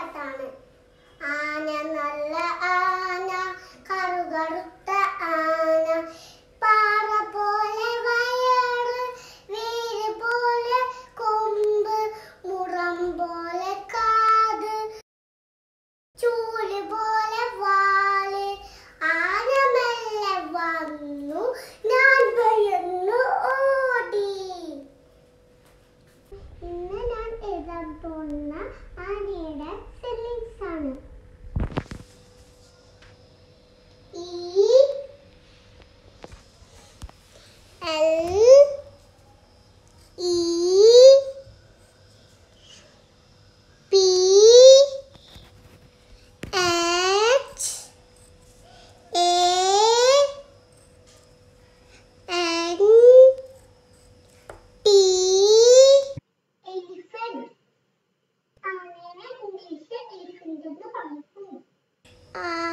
പാട്ടാണ്. ആന നല്ല ആന കറുകറുത്ത ആന പാറ പോലെ വയറ് വീര് പോലെ കൊമ്പ് മുറം പോലെ കാത് ചൂൽ പോലെ വാൽ. ആന മെല്ലെ വന്നു ഞാൻ ഭയന്നു ഓടി. ഇന്ന് ഞാൻ എഴുതാൻ പോകുന്ന ആനയുടെ Ah.